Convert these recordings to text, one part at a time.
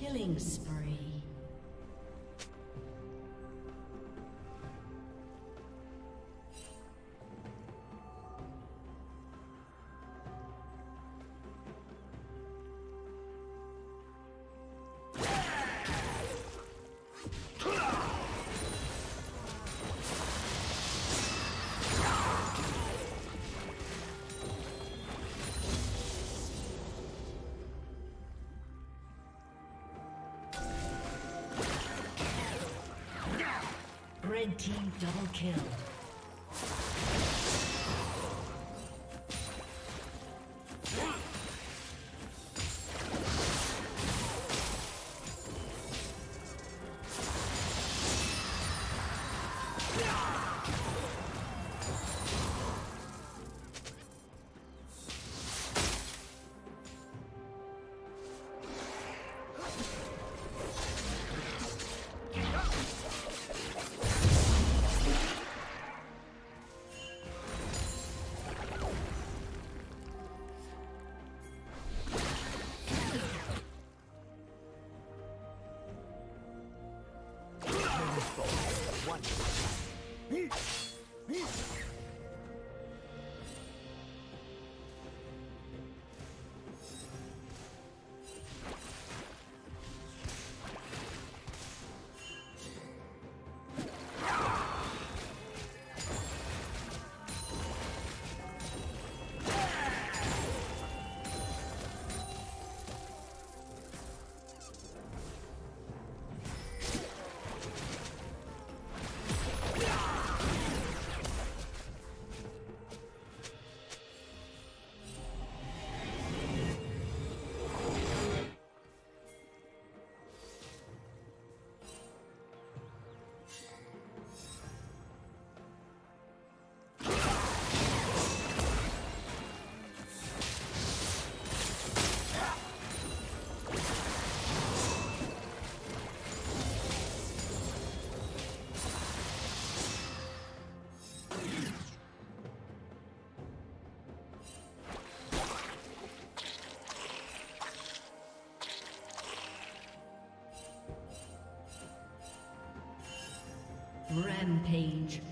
Killing spree. Team double kill. Rampage.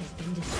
Has been destroyed.